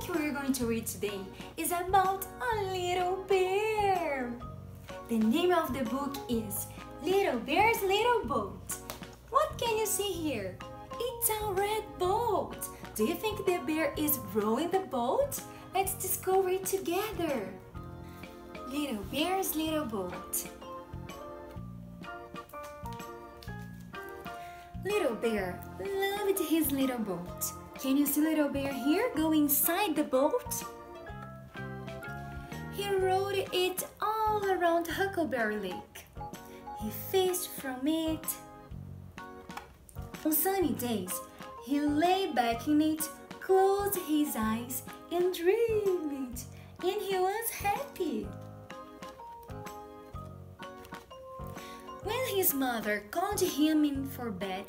Book we're going to read today is about a little bear. The name of the book is Little Bear's Little Boat. What can you see here? It's a red boat. Do you think the bear is rowing the boat? Let's discover it together. Little Bear's Little Boat. Little Bear loved his little boat. Can you see Little Bear here go inside the boat? He rode it all around Huckleberry Lake. He fished from it. On sunny days, he lay back in it, closed his eyes, and dreamed, and he was happy. When his mother called him in for bed,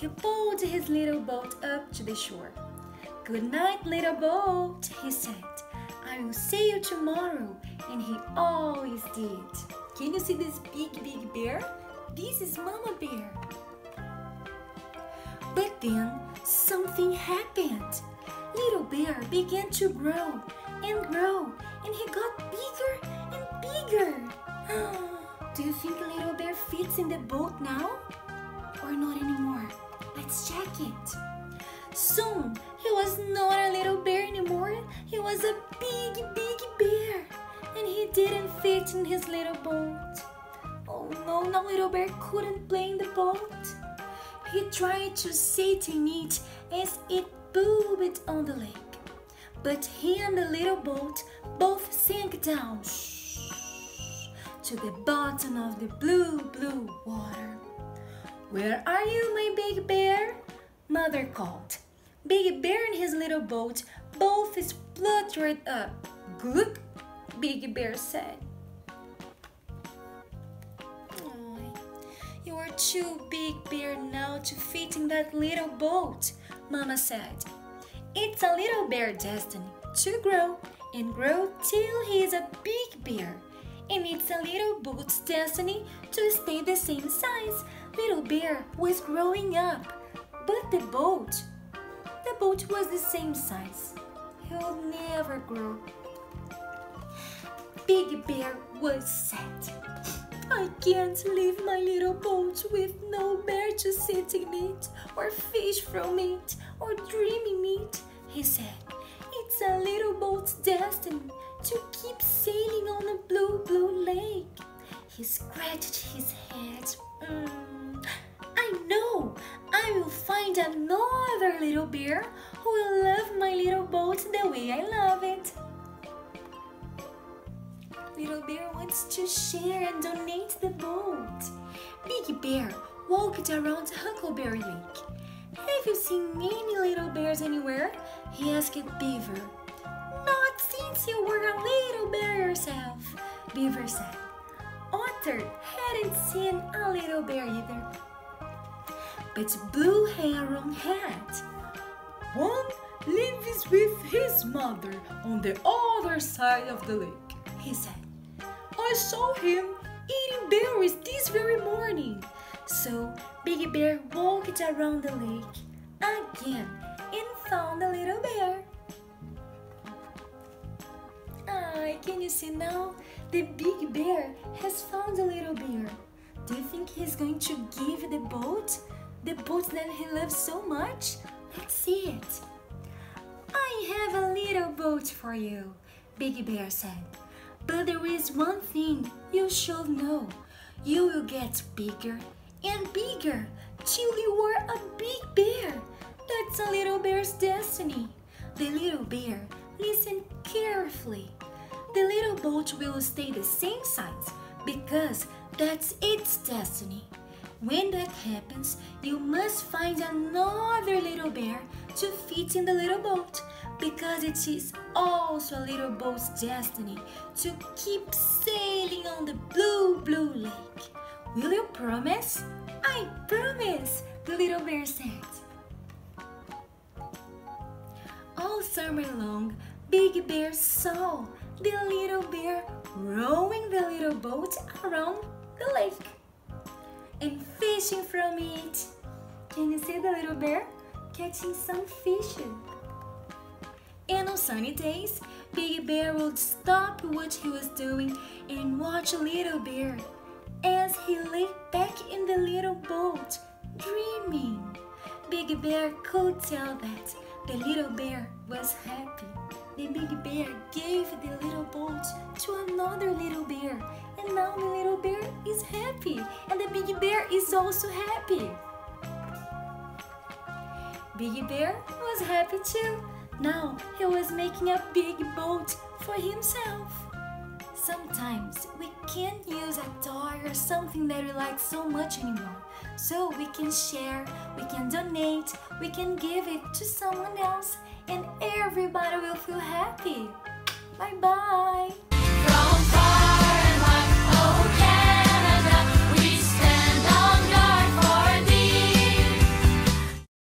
he pulled his little boat up to the shore. Good night, little boat, he said. I will see you tomorrow. And he always did. Can you see this big, big bear? This is Mama Bear. But then something happened. Little bear began to grow and grow, and he got bigger and bigger. Do you think little bear fits in the boat now? Or not anymore? Let's check it. Soon, he was not a little bear anymore. He was a big, big bear. And he didn't fit in his little boat. Oh no, now little bear couldn't play in the boat. He tried to sit in it as it bobbed on the lake. But he and the little boat both sank down to the bottom of the blue, blue water. Where are you, my big bear? Mother called. Big Bear and his little boat both spluttered up. Gluck, Big Bear said. You are too big, Bear, now to fit in that little boat, Mama said. It's a little bear destiny to grow and grow till he is a big bear. And it's a little boat's destiny to stay the same size. Little bear was growing up, but the boat, the boat was the same size. He'll never grow. Big Bear was sad. I can't leave my little boat with no bear to sit in it, or fish from it, or dream in it, he said. It's a little boat's destiny to keep sailing on a blue, blue lake. He scratched his head. Find another little bear who will love my little boat the way I love it. Little Bear wants to share and donate the boat. Big Bear walked around Huckleberry Lake. Have you seen any little bears anywhere? He asked Beaver. Not since you were a little bear yourself, Beaver said. Otter hadn't seen a little bear either. But Blue Heron had. One lives with his mother on the other side of the lake, he said. I saw him eating berries this very morning. So Big Bear walked around the lake again and found the little bear. Ah, can you see now? The big bear has found the little bear. Do you think he's going to give the boat? The boat that he loves so much? Let's see it. I have a little boat for you, Big Bear said. But there is one thing you should know. You will get bigger and bigger till you are a big bear. That's a little bear's destiny. The little bear listened carefully. The little boat will stay the same size because that's its destiny. When that happens, you must find another little bear to fit in the little boat because it is also a little boat's destiny to keep sailing on the blue, blue lake. Will you promise? I promise, the little bear said. All summer long, Big Bear saw the little bear rowing the little boat around the lake and fishing from it. Can you see the little bear catching some fish? And on sunny days, Big Bear would stop what he was doing and watch Little Bear as he lay back in the little boat, dreaming. Big Bear could tell that the little bear was happy. The big bear gave the little boat to another little bear, and now the little bear is happy, big bear is also happy. Big Bear was happy too. Now he was making a big boat for himself. Sometimes we can't use a toy or something that we like so much anymore. So we can share, we can donate, we can give it to someone else and everybody will feel happy. Bye bye!